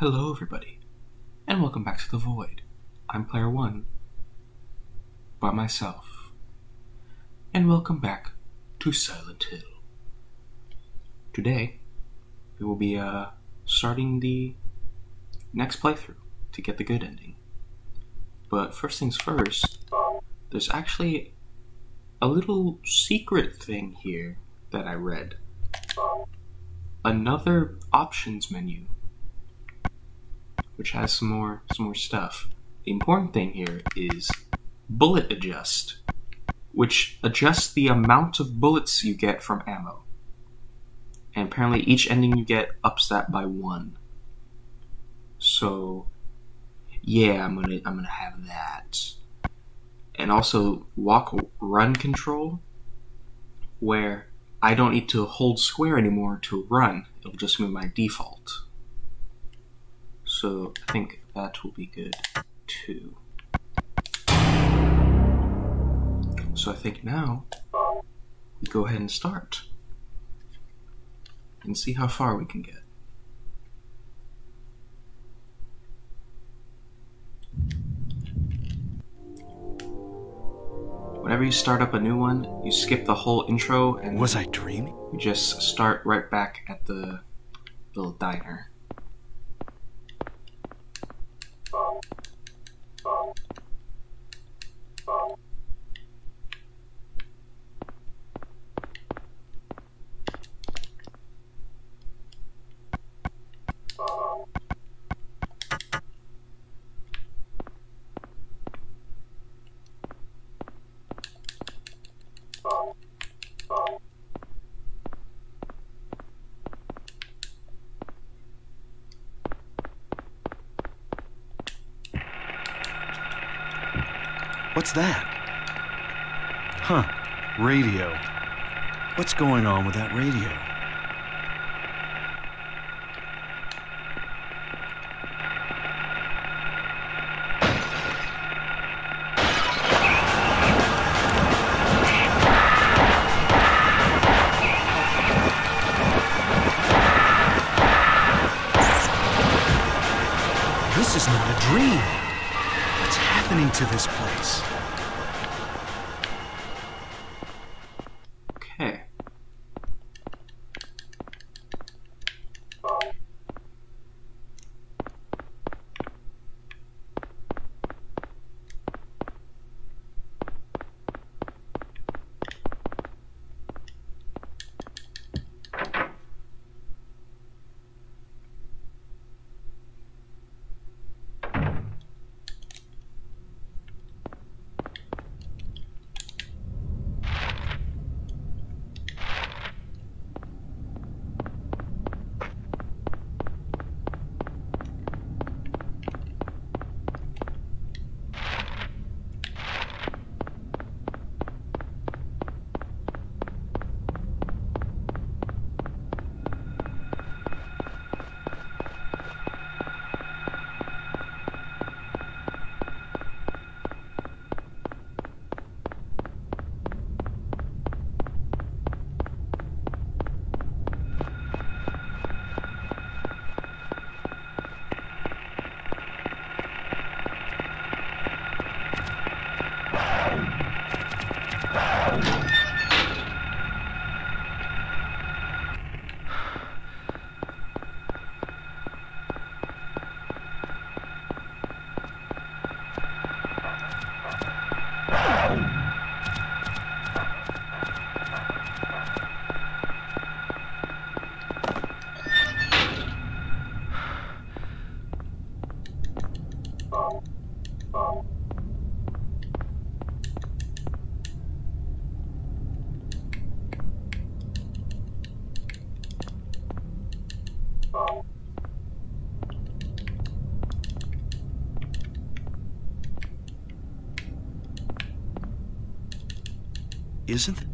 Hello, everybody, and welcome back to The Void. I'm Player One, by myself, and welcome back to Silent Hill. Today, we will be uh, starting the next playthrough to get the good ending. But first things first, there's actually a little secret thing here that I read. Another options menu which has some more some more stuff. The important thing here is bullet adjust, which adjusts the amount of bullets you get from ammo. And apparently each ending you get ups that by one. So yeah, I'm gonna I'm gonna have that. And also walk run control where I don't need to hold square anymore to run. It'll just be my default. So I think that will be good too. So I think now we go ahead and start and see how far we can get. Whenever you start up a new one, you skip the whole intro and Was I dreaming? you just start right back at the little diner. What's that? Huh. Radio. What's going on with that radio? This is not a dream. What's happening to this place? Ow! Isn't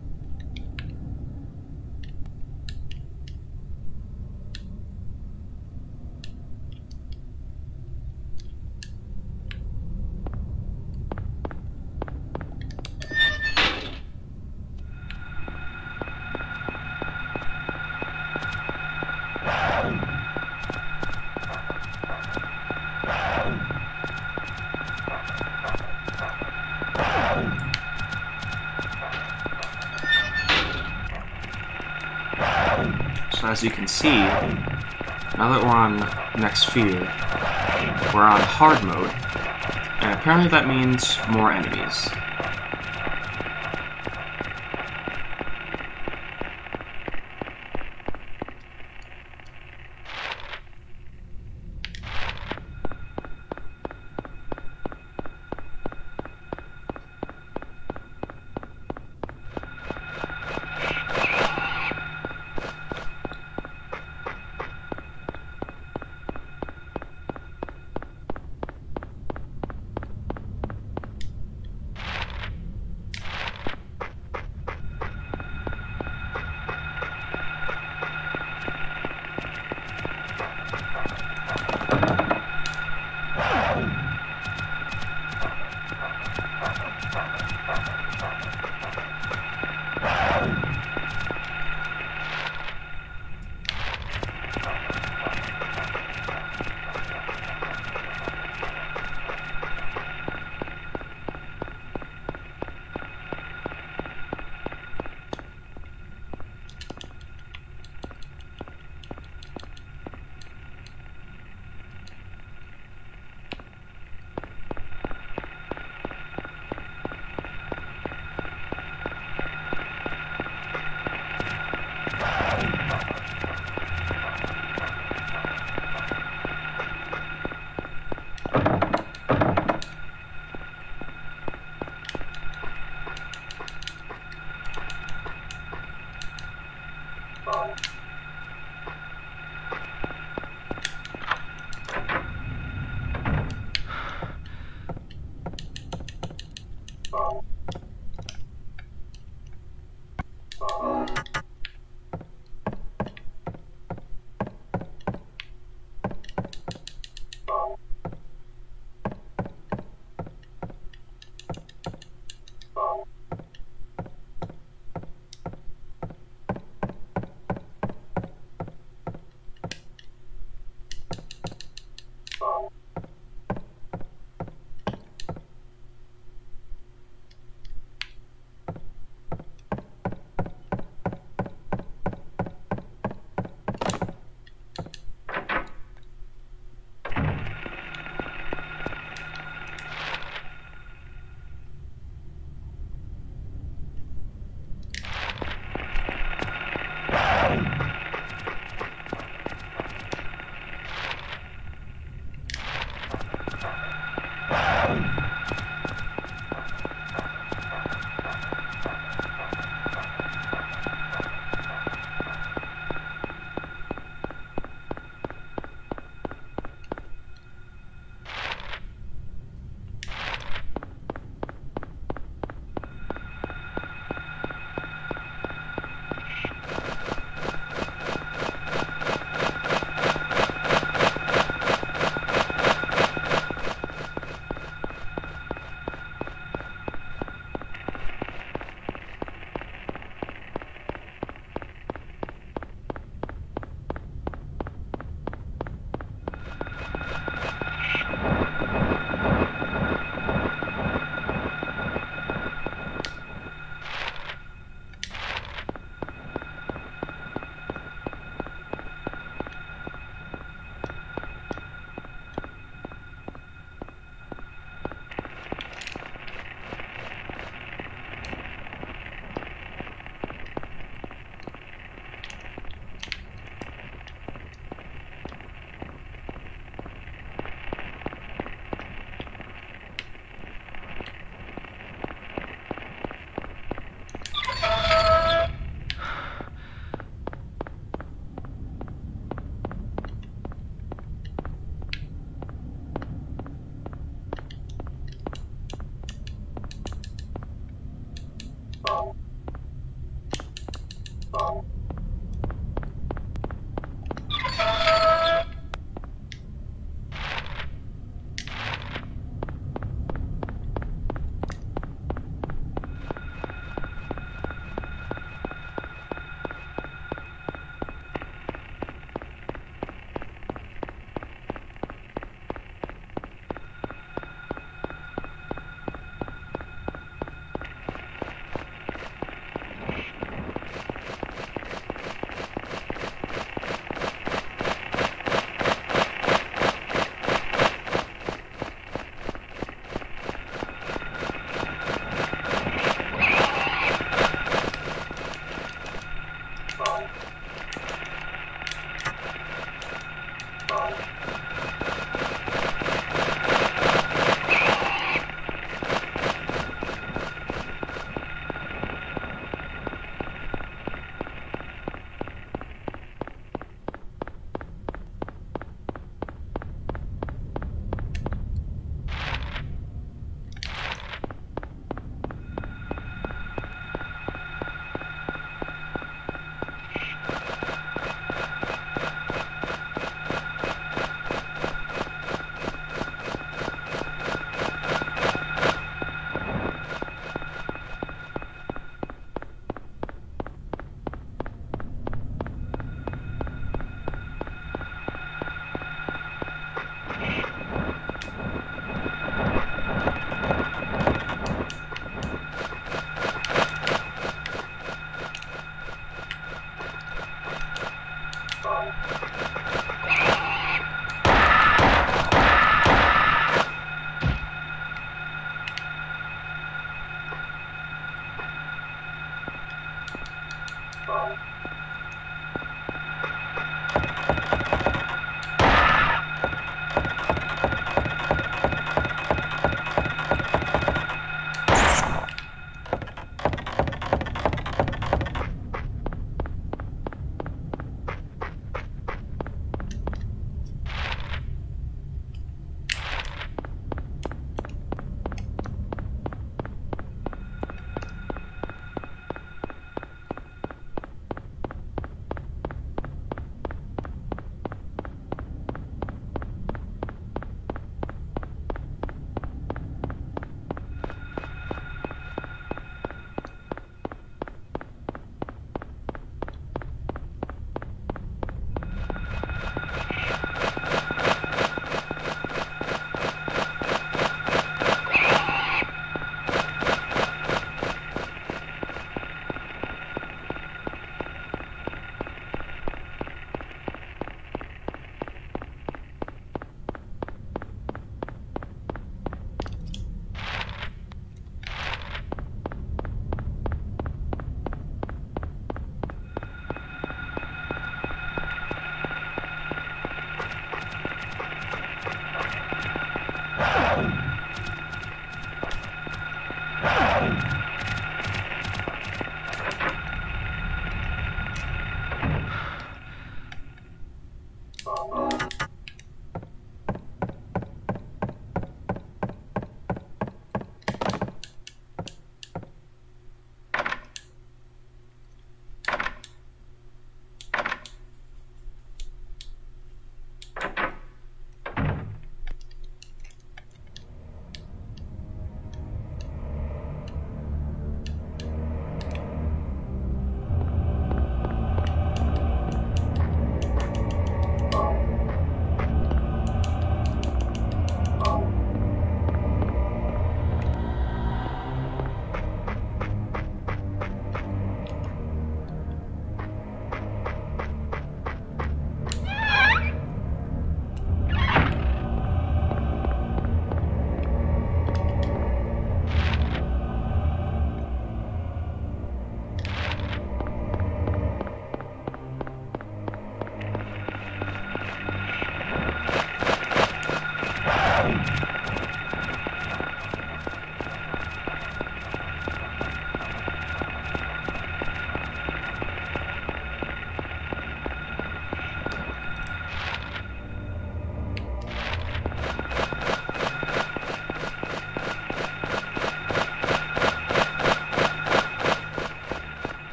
as you can see, now that we're on Next Fear, we're on hard mode, and apparently that means more enemies.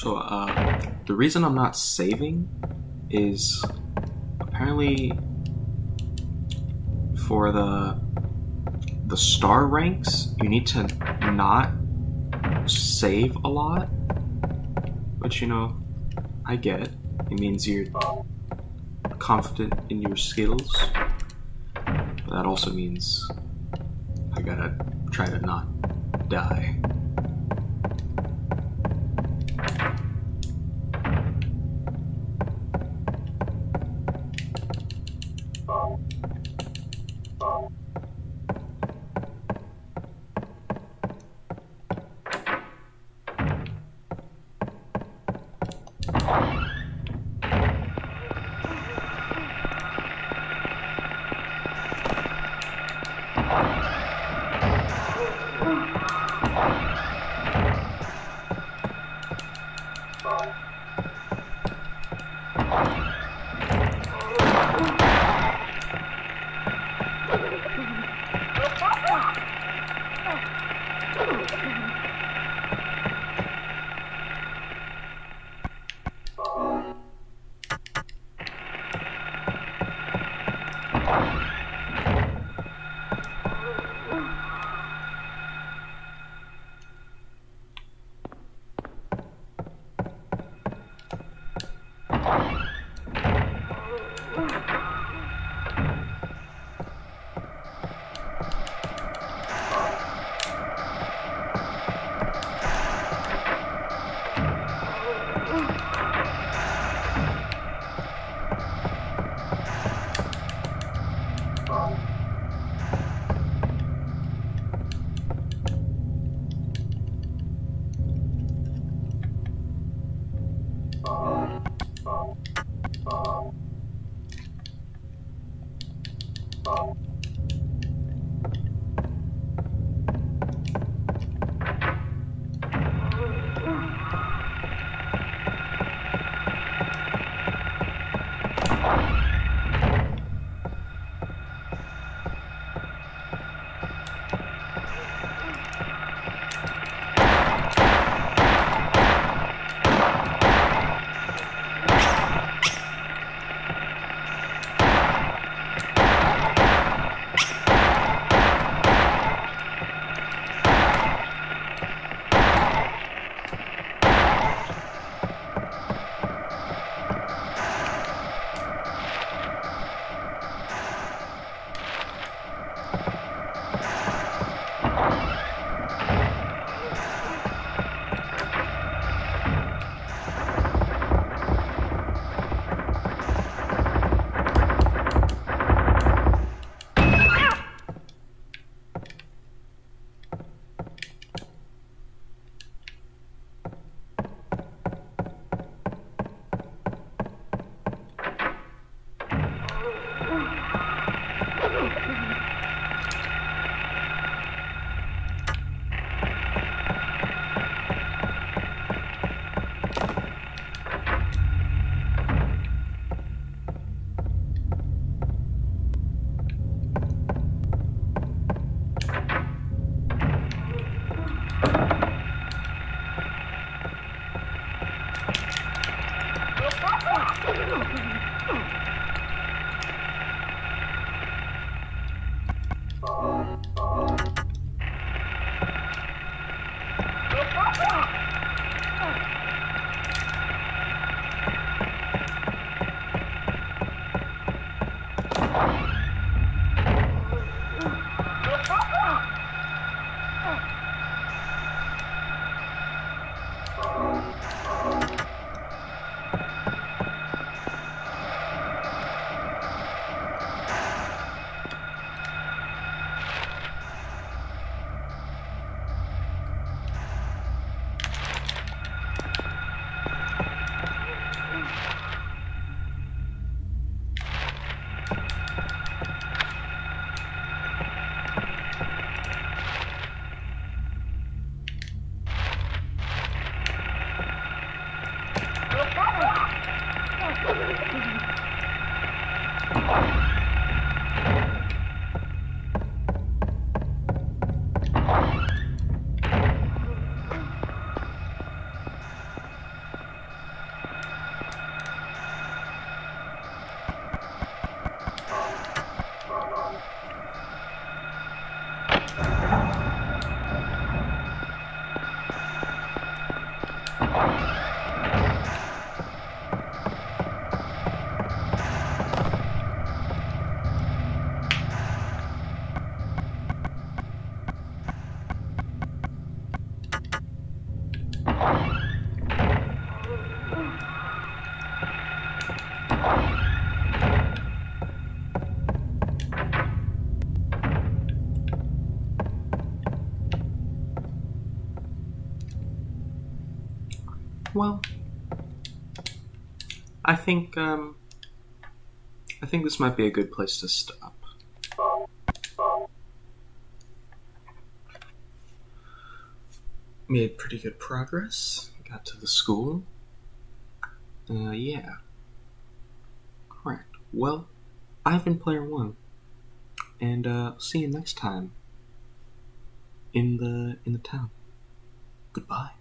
So, uh, the reason I'm not saving is apparently for the the star ranks, you need to not save a lot. But you know, I get. it. It means you're confident in your skills. But that also means I gotta try to not die. Oh, my God. Well, I think um, I think this might be a good place to stop. Made pretty good progress. Got to the school. Uh, yeah. Alright. Well, I've been Player One, and uh, see you next time in the in the town. Goodbye.